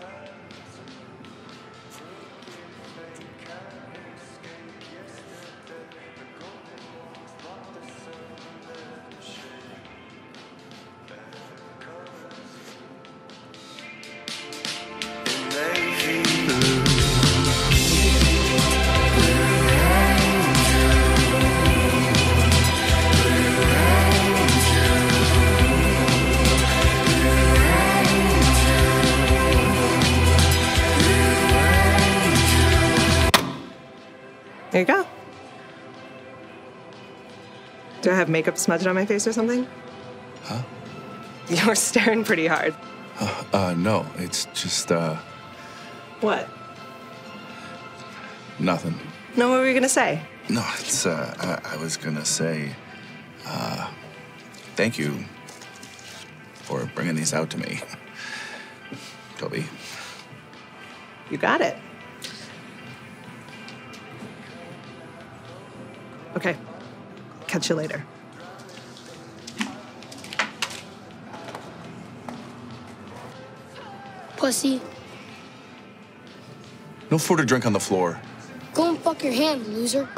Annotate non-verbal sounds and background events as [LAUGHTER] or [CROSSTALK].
side. There you go. Do I have makeup smudged on my face or something? Huh? [LAUGHS] You're staring pretty hard. Uh, uh no, it's just, uh. What? Nothing. No, what were you gonna say? No, it's, uh, I, I was gonna say, uh, thank you for bringing these out to me, [LAUGHS] Toby. You got it. Okay. Catch you later. Pussy, No food or drink on the floor. go and fuck your hand, loser.